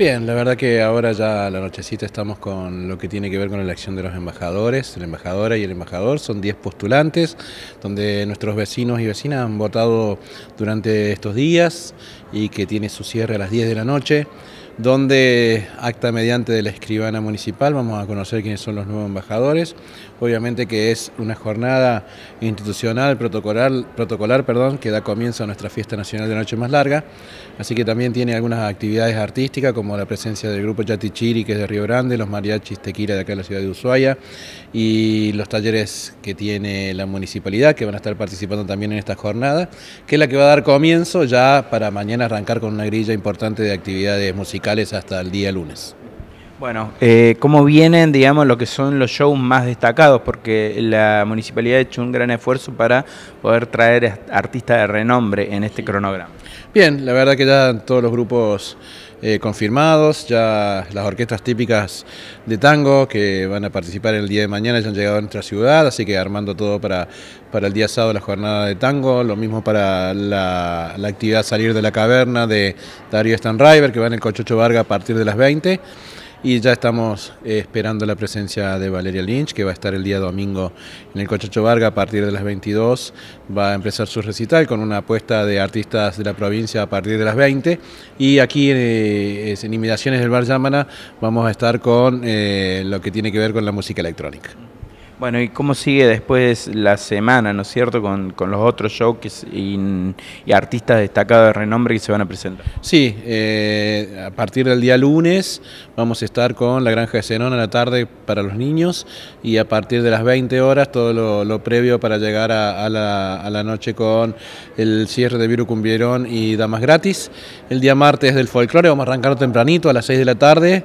Bien, la verdad que ahora ya a la nochecita estamos con lo que tiene que ver con la elección de los embajadores, la embajadora y el embajador. Son 10 postulantes, donde nuestros vecinos y vecinas han votado durante estos días y que tiene su cierre a las 10 de la noche donde acta mediante de la escribana municipal vamos a conocer quiénes son los nuevos embajadores. Obviamente que es una jornada institucional, protocolar, protocolar perdón, que da comienzo a nuestra fiesta nacional de noche más larga, así que también tiene algunas actividades artísticas como la presencia del grupo Chatichiri que es de Río Grande, los mariachis Tequila de acá de la ciudad de Ushuaia y los talleres que tiene la municipalidad que van a estar participando también en esta jornada, que es la que va a dar comienzo ya para mañana arrancar con una grilla importante de actividades musicales hasta el día lunes. Bueno, eh, ¿cómo vienen, digamos, lo que son los shows más destacados? Porque la municipalidad ha hecho un gran esfuerzo para poder traer artistas de renombre en este cronograma. Bien, la verdad que ya todos los grupos eh, confirmados, ya las orquestas típicas de tango que van a participar el día de mañana ya han llegado a nuestra ciudad, así que armando todo para, para el día sábado la jornada de tango, lo mismo para la, actividad Salir de la Caverna de Darío Stanriver, que va en el Cochocho Varga a partir de las 20 y ya estamos eh, esperando la presencia de Valeria Lynch, que va a estar el día domingo en el Cochacho Varga a partir de las 22. Va a empezar su recital con una apuesta de artistas de la provincia a partir de las 20. Y aquí eh, en Imitaciones del Bar Llámana vamos a estar con eh, lo que tiene que ver con la música electrónica. Bueno, ¿y cómo sigue después la semana, ¿no es cierto?, con, los otros shows y, artistas destacados de renombre que se van a presentar. Sí, eh, a partir del día lunes vamos a estar con la Granja de Zenón a la tarde para los niños y a partir de las 20 horas todo lo, previo para llegar a, la, noche con el cierre de Viru Cumbierón y Damas Gratis. El día martes del folclore vamos a arrancar tempranito a las 6 de la tarde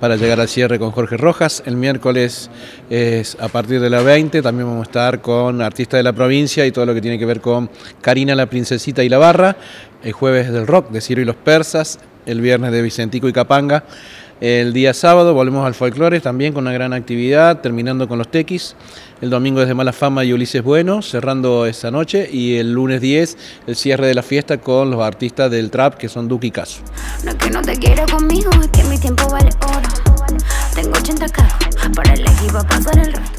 para llegar al cierre con Jorge Rojas. El miércoles es a partir de las 20, también vamos a estar con artistas de la provincia y todo lo que tiene que ver con Karina la Princesita y la Barra. El jueves del rock de Ciro y los Persas, el viernes de Vicentico y Capanga. El día sábado volvemos al folclore también con una gran actividad, terminando con los tequis. El domingo es de Mala Fama y Ulises Bueno, cerrando esa noche. Y el lunes 10, el cierre de la fiesta con los artistas del trap que son Duque y Caso. No que no te quiero conmigo, es que mi tiempo vale oro. Tengo 80 carros, para el equipo pasar el resto.